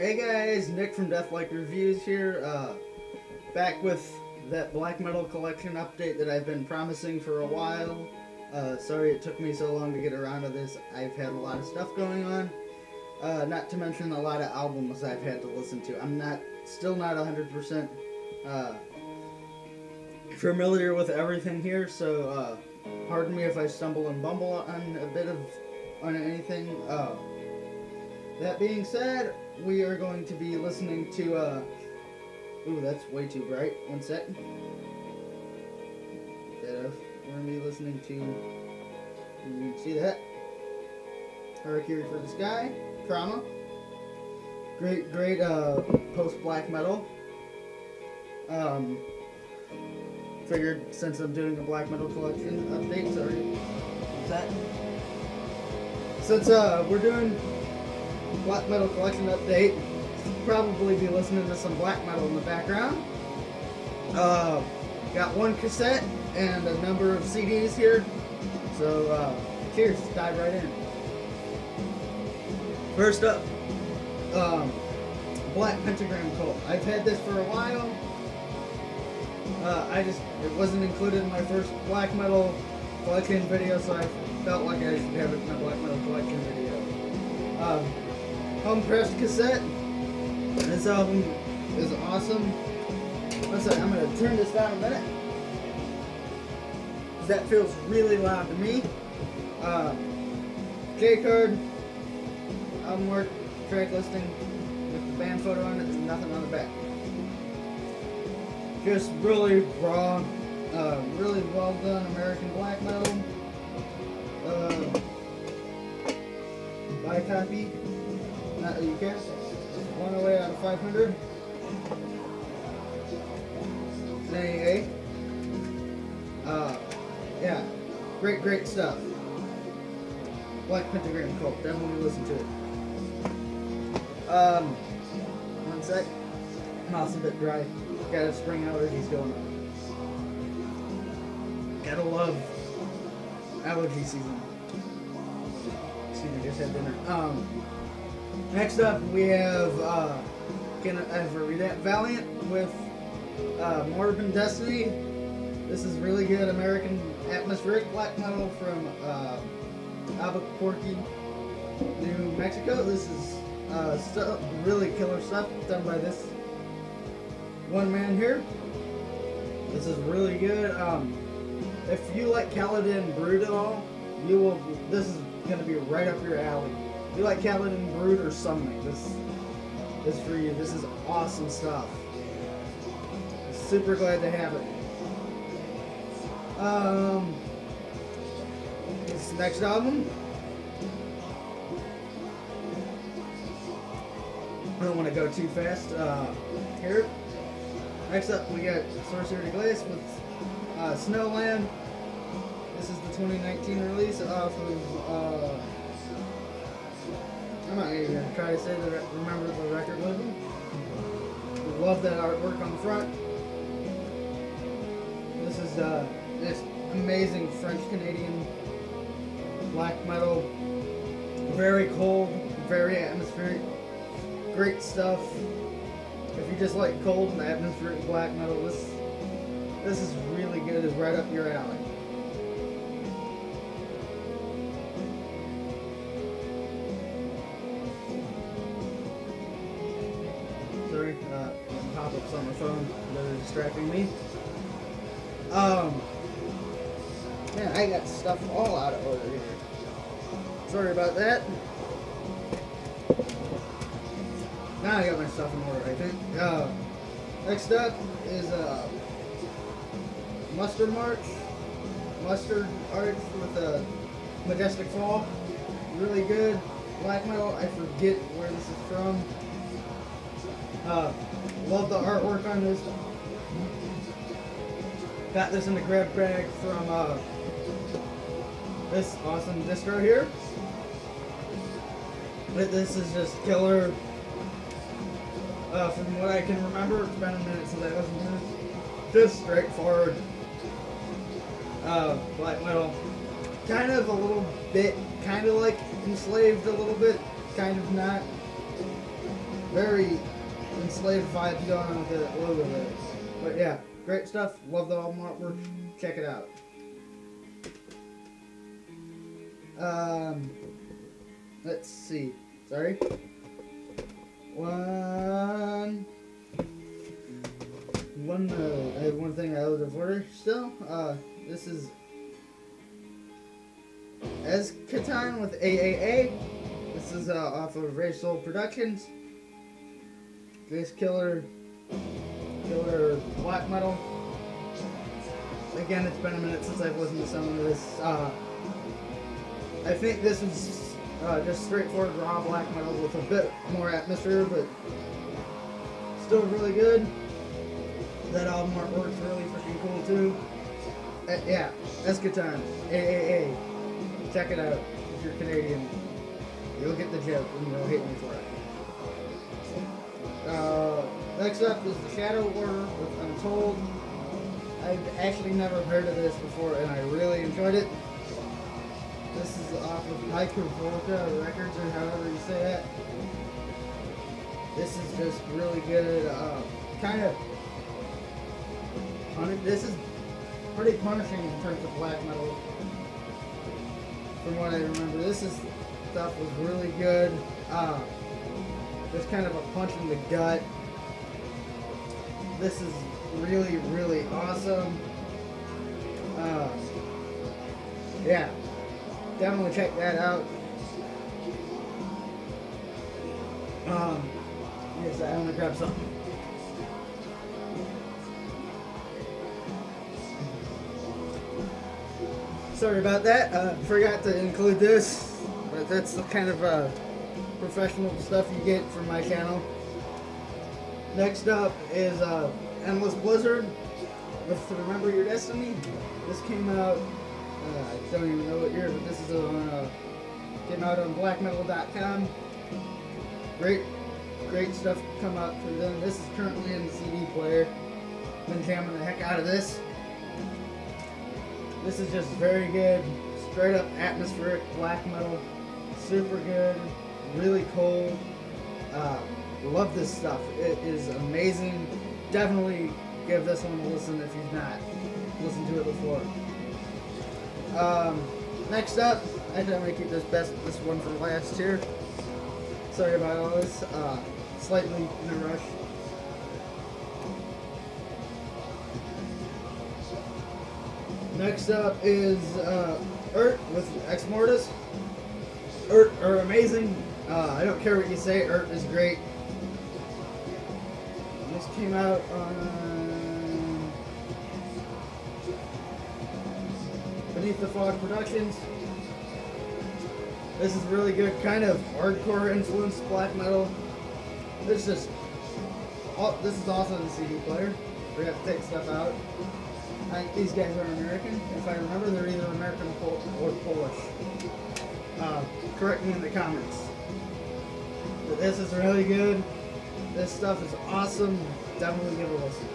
Hey guys, Nick from Deathlike Reviews here, uh, back with that black metal collection update that I've been promising for a while. Uh, sorry it took me so long to get around to this. I've had a lot of stuff going on. Uh, not to mention a lot of albums I've had to listen to. I'm not, still not 100% uh, familiar with everything here, so uh, pardon me if I stumble and bumble on a bit of on anything. Uh, that being said, we are going to be listening to. Uh, ooh, that's way too bright. One sec. That off. We're gonna be listening to. You can see that. Harakiri for the Sky, Trauma. Great, great uh, post black metal. Um, figured since I'm doing a black metal collection update, sorry. What's that? Since uh, we're doing black metal collection update, probably be listening to some black metal in the background. Uh, got one cassette and a number of CDs here. So, uh, cheers, dive right in. First up, um, Black Pentagram Cult. I've had this for a while. Uh, I just, it wasn't included in my first black metal collection video, so I felt like I should have it in my black metal collection video. Um, home pressed cassette. This album is awesome. Second, I'm gonna turn this down a minute. That feels really loud to me. Uh, J card, album work, track listing with the band photo on it, and nothing on the back. Just really raw, uh, really well done American black metal. Uh, buy copy. Not you care. One away out of 500. NAA. Uh, yeah, great, great stuff. Black Pentagram Cult. Definitely listen to it. Um, one sec. Mouth's a bit dry. Got a spring allergies going on. Gotta love allergy season. Excuse me, just had dinner. Um, next up we have uh, can I ever read that? Valiant with uh, Morbid Destiny. This is really good American atmospheric black metal from uh, Albuquerque, New Mexico. This is uh, really killer stuff done by this one man here. This is really good. Um, if you like Caladan Brood at all, you will. This is gonna be right up your alley. You like Caladan Brood or something, this is for you. This is awesome stuff. Super glad to have it. Um, this next album. I don't want to go too fast. Uh, here. Next up, we got Sorcier des Glaces with uh, Snowland. This is the 2019 release of. Uh, I'm not even gonna try to say the remember the record label. Love that artwork on the front. This is uh, this amazing French Canadian black metal. Very cold, very atmospheric, great stuff. If you just like cold and atmospheric black metal, this this is really good. It's right up your alley. On my phone. They're distracting me. Um, man, I got stuff all out of order here. Sorry about that. Now I got my stuff in order, I think. Uh, next up is uh, Mustard March. Mustard Arch with a Majestic Fall. Really good. Black metal. I forget where this is from. Uh, love the artwork on this. Got this in the grab bag from uh, this awesome distro here. But this is just killer. Uh, from what I can remember, it's been a minute since I listened to this. Just straightforward uh, black metal. Kind of a little bit, kind of like enslaved a little bit, kind of not. very enslaved vibes going on with the logo there. But yeah, great stuff. Love the album artwork. Check it out. Um, let's see. Sorry. One. One. Uh, I have one thing I owed of order still. Uh, this is as Catan with AAA. This is uh, off of Soul Productions. This killer, killer black metal. Again, it's been a minute since I've listened to some of this. Uh, I think this is uh, just straightforward raw black metal with a bit more atmosphere, but still really good. That album artwork's really freaking cool too. Uh, yeah, Eschaton, AAA. Check it out if you're Canadian. You'll get the joke and you'll hate me for it. Uh, next up is the Shadow Order with Untold. I've actually never heard of this before and I really enjoyed it. This is off of Haiku Records or however you say that. This is just really good. Uh, kind of. This is pretty punishing in terms of black metal. From what I remember, this is stuff was really good. Uh, just kind of a punch in the gut. This is really, really awesome. Uh, yeah, definitely check that out. Um, yes, I want to grab something. Sorry about that. Uh, forgot to include this, but that's kind of uh, professional stuff you get from my channel. Next up is uh, Endless Blizzard with Remember Your Destiny. This came out, uh, I don't even know what year, but this is on, uh, came out on blackmetal.com. Great, great stuff come out for them. This is currently in the CD player. Been jamming the heck out of this. This is just very good, straight up atmospheric black metal. Super good, really cold. Uh, love this stuff. It is amazing. Definitely give this one a listen if you've not listened to it before. Um, next up, I think I'm gonna keep this best this one for last here. Sorry about all this. Uh, slightly in a rush. Next up is uh, Urt with Ex Mortis. Urt are amazing. Uh, I don't care what you say, Urt is great. This came out on Beneath the Fog Productions. This is really good, kind of hardcore influenced black metal. This is oh, this is also the CD player. We have to take stuff out. I these guys are American. If I remember, they're either American or Polish. Uh, correct me in the comments. But this is really good. This stuff is awesome. Definitely give a listen.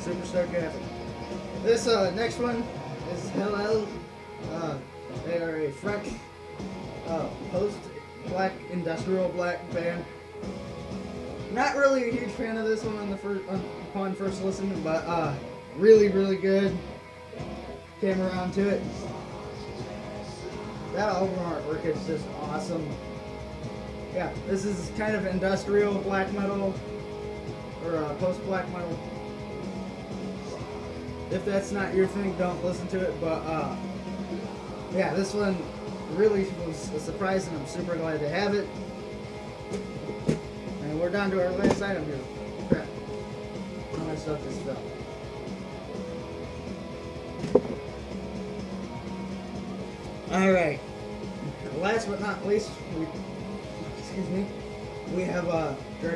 Super stoked. This uh, next one is Hellel. Uh, they are a French uh, post-black industrial black band. Not really a huge fan of this one on the first on, upon first listen, but uh, really, really good. Came around to it. That album artwork is just awesome. Yeah, this is kind of industrial black metal or uh, post black metal. If that's not your thing, don't listen to it. But uh, yeah, this one really was a surprise, and I'm super glad to have it. And we're down to our last item here. Crap. All my stuff just fell. Alright. Last but not least, we, excuse me, we have uh,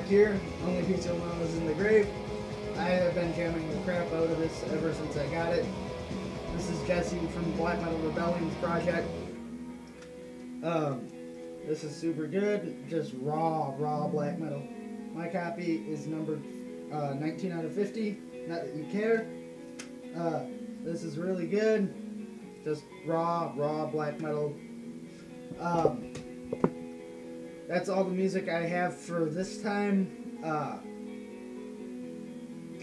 here. Only Pizza is in the Grave. I have been jamming the crap out of this ever since I got it. This is Jesse from Black Metal Rebellion's project. Um, this is super good, just raw, raw black metal. My copy is numbered uh, 19 out of 50, not that you care. Uh, this is really good, just raw, raw black metal. Um, that's all the music I have for this time. Uh,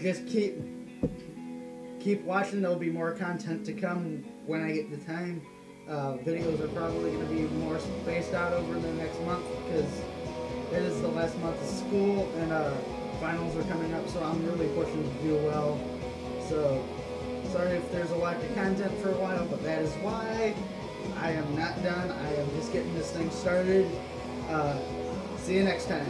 just keep keep watching. There'll be more content to come when I get the time. Uh, videos are probably going to be more spaced out over the next month because it is the last month of school and uh, finals are coming up. So I'm really pushing to do well. So sorry if there's a lack of content for a while, but that is why. I am not done. I am just getting this thing started. Uh, see you next time.